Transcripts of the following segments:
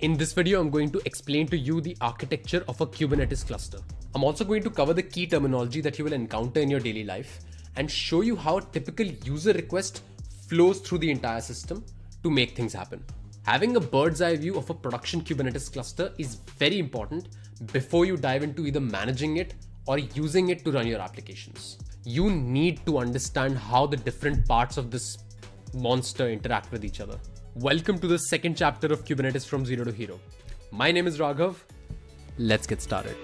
In this video, I'm going to explain to you the architecture of a Kubernetes cluster. I'm also going to cover the key terminology that you will encounter in your daily life and show you how a typical user request flows through the entire system to make things happen. Having a bird's eye view of a production Kubernetes cluster is very important before you dive into either managing it or using it to run your applications. You need to understand how the different parts of this monster interact with each other. Welcome to the second chapter of Kubernetes from Zero to Hero. My name is Raghav. Let's get started.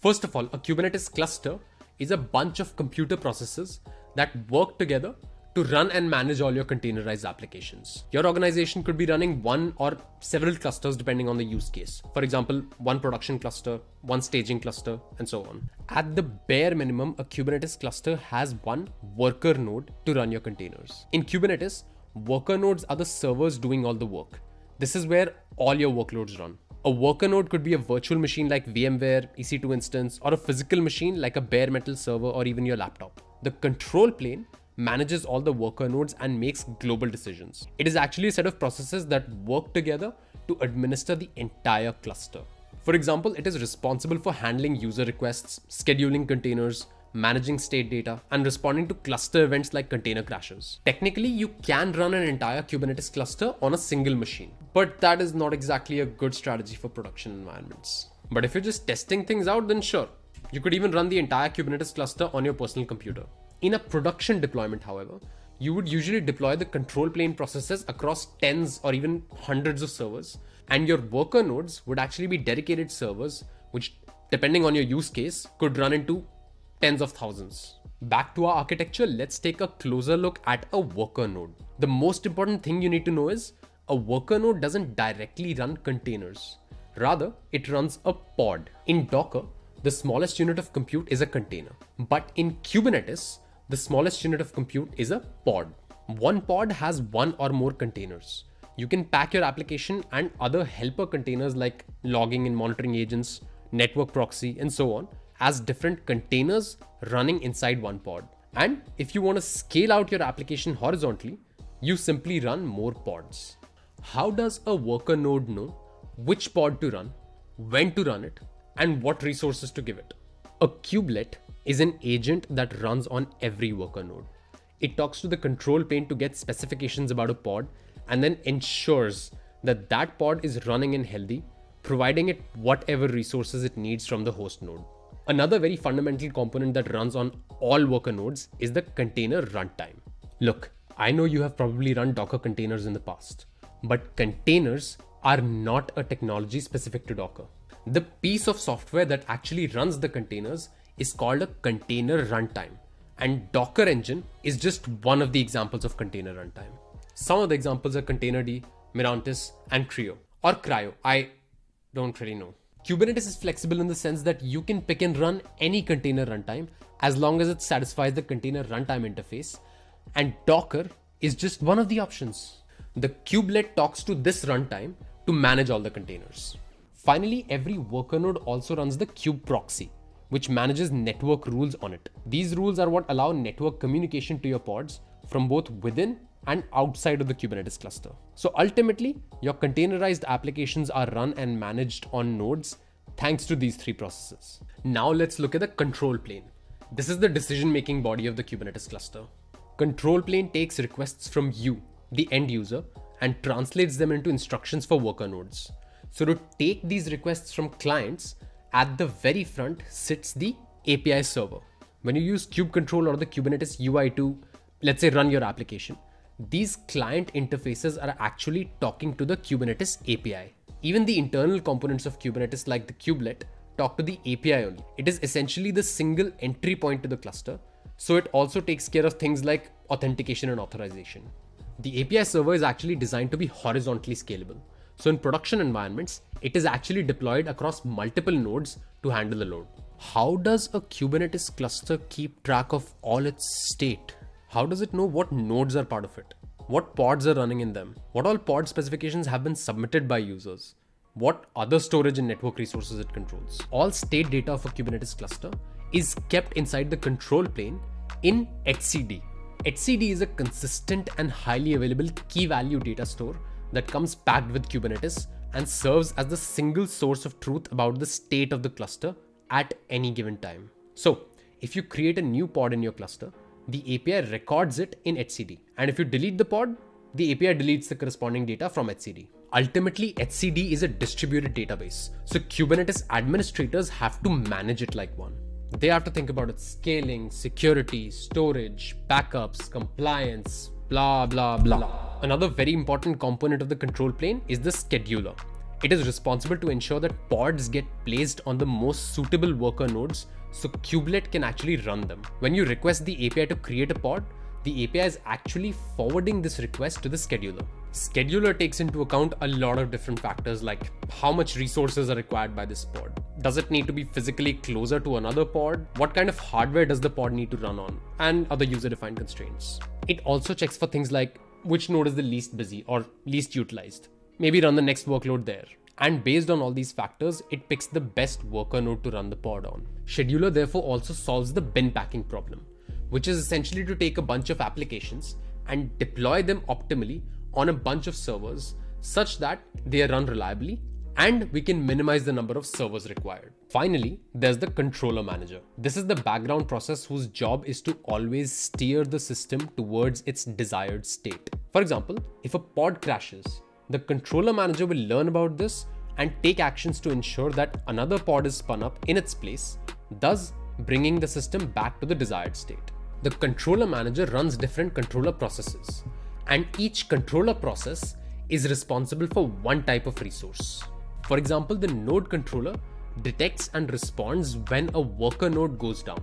First of all, a Kubernetes cluster is a bunch of computer processes that work together to run and manage all your containerized applications. Your organization could be running one or several clusters depending on the use case. For example, one production cluster, one staging cluster, and so on. At the bare minimum, a Kubernetes cluster has one worker node to run your containers. In Kubernetes, worker nodes are the servers doing all the work. This is where all your workloads run. A worker node could be a virtual machine like VMware, EC2 instance, or a physical machine like a bare metal server or even your laptop. The control plane manages all the worker nodes and makes global decisions. It is actually a set of processes that work together to administer the entire cluster. For example, it is responsible for handling user requests, scheduling containers, managing state data, and responding to cluster events like container crashes. Technically, you can run an entire Kubernetes cluster on a single machine, but that is not exactly a good strategy for production environments. But if you're just testing things out, then sure. You could even run the entire Kubernetes cluster on your personal computer. In a production deployment, however, you would usually deploy the control plane processes across tens or even hundreds of servers, and your worker nodes would actually be dedicated servers, which, depending on your use case, could run into tens of thousands. Back to our architecture, let's take a closer look at a worker node. The most important thing you need to know is a worker node doesn't directly run containers. Rather, it runs a pod. In Docker, the smallest unit of compute is a container. But in Kubernetes, the smallest unit of compute is a pod. One pod has one or more containers. You can pack your application and other helper containers like logging and monitoring agents, network proxy, and so on as different containers running inside one pod. And if you want to scale out your application horizontally, you simply run more pods. How does a worker node know which pod to run, when to run it, and what resources to give it? A kubelet is an agent that runs on every worker node. It talks to the control plane to get specifications about a pod and then ensures that that pod is running and healthy, providing it whatever resources it needs from the host node. Another very fundamental component that runs on all worker nodes is the container runtime. Look, I know you have probably run Docker containers in the past, but containers are not a technology specific to Docker. The piece of software that actually runs the containers is called a container runtime. And Docker Engine is just one of the examples of container runtime. Some of the examples are Containerd, Mirantis, and Creo, or Cryo. I don't really know. Kubernetes is flexible in the sense that you can pick and run any container runtime as long as it satisfies the container runtime interface. And Docker is just one of the options. The kubelet talks to this runtime to manage all the containers. Finally, every worker node also runs the kube proxy, which manages network rules on it. These rules are what allow network communication to your pods from both within and outside of the Kubernetes cluster. So ultimately, your containerized applications are run and managed on nodes thanks to these three processes. Now let's look at the control plane. This is the decision-making body of the Kubernetes cluster. Control plane takes requests from you, the end user, and translates them into instructions for worker nodes. So to take these requests from clients, at the very front sits the API server. When you use kubectl or the Kubernetes UI to, let's say, run your application, these client interfaces are actually talking to the Kubernetes API. Even the internal components of Kubernetes like the kubelet talk to the API only. It is essentially the single entry point to the cluster. So it also takes care of things like authentication and authorization. The API server is actually designed to be horizontally scalable. So in production environments, it is actually deployed across multiple nodes to handle the load. How does a Kubernetes cluster keep track of all its state? How does it know what nodes are part of it? What pods are running in them? What all pod specifications have been submitted by users? What other storage and network resources it controls? All state data of a Kubernetes cluster is kept inside the control plane in etcd. etcd is a consistent and highly available key value data store that comes packed with Kubernetes and serves as the single source of truth about the state of the cluster at any given time. So, if you create a new pod in your cluster, the API records it in etcd. And if you delete the pod, the API deletes the corresponding data from etcd. Ultimately, etcd is a distributed database, so Kubernetes administrators have to manage it like one. They have to think about its scaling, security, storage, backups, compliance, blah, blah, blah. Another very important component of the control plane is the scheduler. It is responsible to ensure that pods get placed on the most suitable worker nodes so kubelet can actually run them. When you request the API to create a pod, the API is actually forwarding this request to the scheduler. Scheduler takes into account a lot of different factors like how much resources are required by this pod. Does it need to be physically closer to another pod? What kind of hardware does the pod need to run on? And other user defined constraints. It also checks for things like which node is the least busy or least utilized. Maybe run the next workload there. And based on all these factors, it picks the best worker node to run the pod on. Scheduler therefore also solves the bin packing problem, which is essentially to take a bunch of applications and deploy them optimally on a bunch of servers such that they are run reliably and we can minimize the number of servers required. Finally, there's the controller manager. This is the background process whose job is to always steer the system towards its desired state. For example, if a pod crashes, the controller manager will learn about this and take actions to ensure that another pod is spun up in its place, thus bringing the system back to the desired state. The controller manager runs different controller processes, and each controller process is responsible for one type of resource. For example, the node controller detects and responds when a worker node goes down.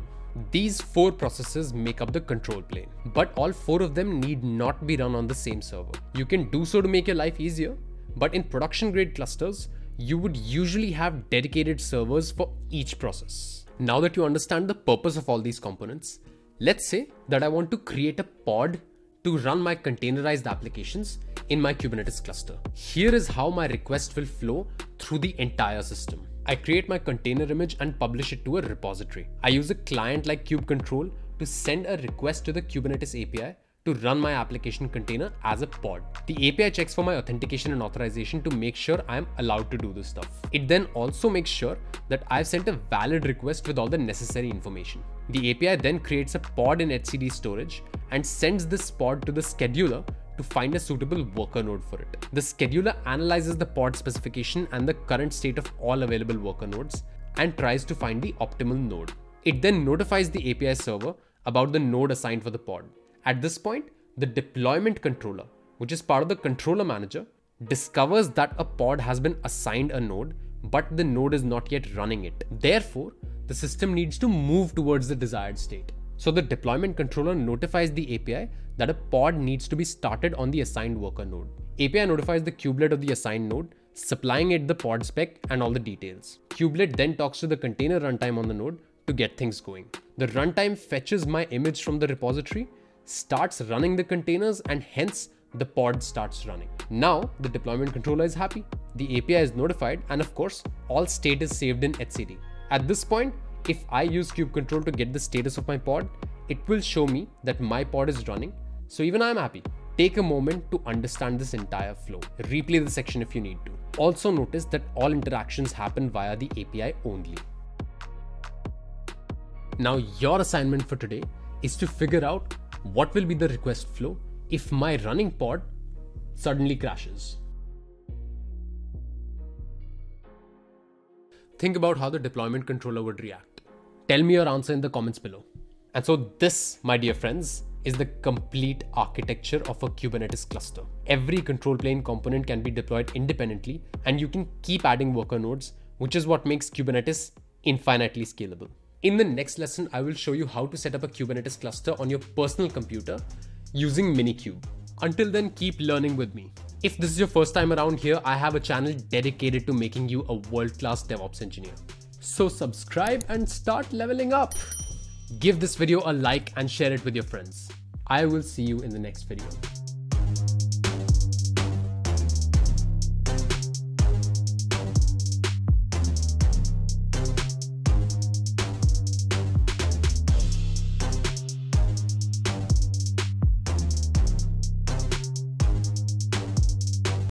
These four processes make up the control plane, but all four of them need not be run on the same server. You can do so to make your life easier, but in production grade clusters, you would usually have dedicated servers for each process. Now that you understand the purpose of all these components, let's say that I want to create a pod to run my containerized applications in my Kubernetes cluster. Here is how my request will flow through the entire system. I create my container image and publish it to a repository. I use a client like kubectl to send a request to the Kubernetes API to run my application container as a pod. The API checks for my authentication and authorization to make sure I'm allowed to do this stuff. It then also makes sure that I've sent a valid request with all the necessary information. The API then creates a pod in etcd storage and sends this pod to the scheduler to find a suitable worker node for it. The scheduler analyzes the pod specification and the current state of all available worker nodes and tries to find the optimal node. It then notifies the API server about the node assigned for the pod. At this point, the deployment controller, which is part of the controller manager, discovers that a pod has been assigned a node, but the node is not yet running it. Therefore, the system needs to move towards the desired state. So the deployment controller notifies the API that a pod needs to be started on the assigned worker node. API notifies the kubelet of the assigned node, supplying it the pod spec and all the details. Kubelet then talks to the container runtime on the node to get things going. The runtime fetches my image from the repository, starts running the containers and hence the pod starts running. Now the deployment controller is happy. The API is notified and of course all state is saved in etcd. At this point, if I use kubectl to get the status of my pod, it will show me that my pod is running. So even I'm happy. Take a moment to understand this entire flow. Replay the section if you need to. Also notice that all interactions happen via the API only. Now your assignment for today is to figure out what will be the request flow if my running pod suddenly crashes. Think about how the deployment controller would react. Tell me your answer in the comments below. And so this, my dear friends, is the complete architecture of a Kubernetes cluster. Every control plane component can be deployed independently and you can keep adding worker nodes, which is what makes Kubernetes infinitely scalable. In the next lesson, I will show you how to set up a Kubernetes cluster on your personal computer using Minikube. Until then, keep learning with me. If this is your first time around here, I have a channel dedicated to making you a world-class DevOps engineer. So subscribe and start leveling up. Give this video a like and share it with your friends. I will see you in the next video.